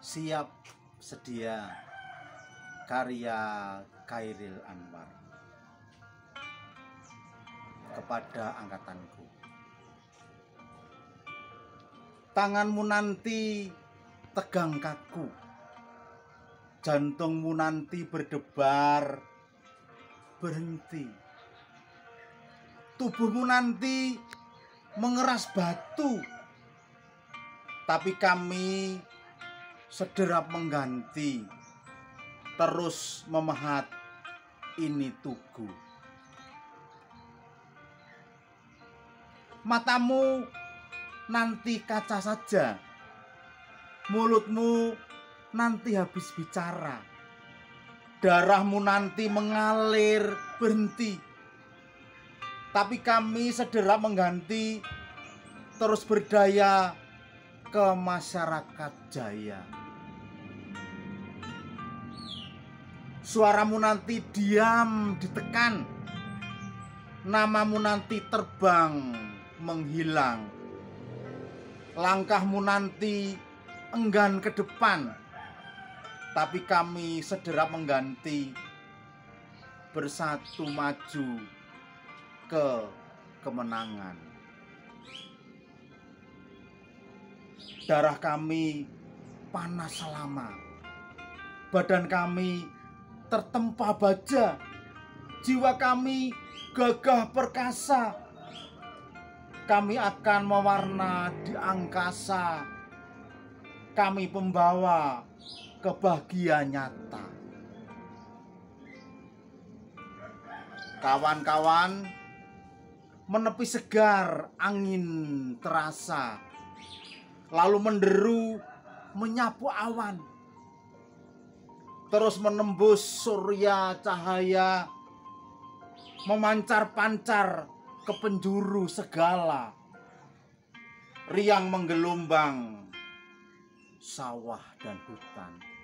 siap sedia karya Kairil Anwar. Kepada angkatanku. Tanganmu nanti tegang kaku. Jantungmu nanti berdebar berhenti. Tubuhmu nanti mengeras batu. Tapi kami sederap mengganti terus memahat ini tugu matamu nanti kaca saja mulutmu nanti habis bicara darahmu nanti mengalir berhenti tapi kami sederap mengganti terus berdaya ke masyarakat jaya. Suaramu nanti diam ditekan, namamu nanti terbang menghilang, langkahmu nanti enggan ke depan, tapi kami sederap mengganti bersatu maju ke kemenangan. darah kami panas selama. Badan kami tertempa baja. Jiwa kami gagah perkasa. Kami akan mewarna di angkasa. Kami pembawa kebahagiaan nyata. Kawan-kawan, menepi segar angin terasa lalu menderu menyapu awan terus menembus surya cahaya memancar-pancar ke penjuru segala. Riang menggelombang sawah dan hutan